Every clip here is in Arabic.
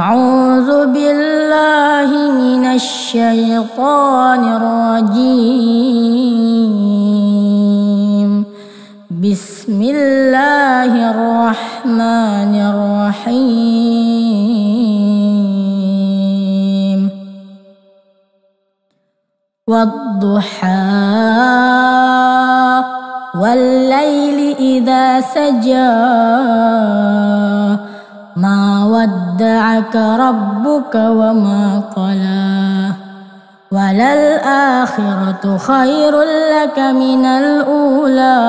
أعوذ بالله من الشيطان الرجيم. بسم الله الرحمن الرحيم. والضحى والليل إذا سجى. ودعك ربك وما قلى وللآخرة خير لك من الأولى.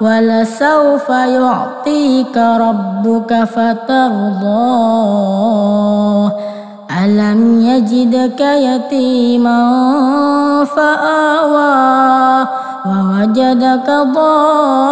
ولسوف يعطيك ربك فترضى. ألم يجدك يتيما فآوى. ووجدك ضالا